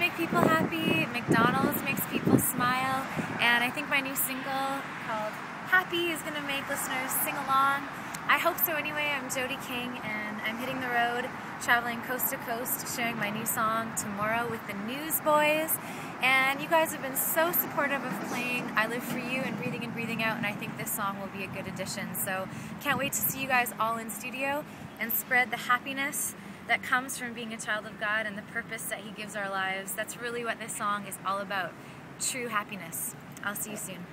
make people happy, McDonald's makes people smile, and I think my new single called Happy is going to make listeners sing along. I hope so anyway. I'm Jodi King and I'm hitting the road, traveling coast to coast, sharing my new song tomorrow with the Newsboys. And you guys have been so supportive of playing I Live For You and Breathing and Breathing Out, and I think this song will be a good addition. So can't wait to see you guys all in studio and spread the happiness that comes from being a child of God and the purpose that He gives our lives. That's really what this song is all about true happiness. I'll see you soon.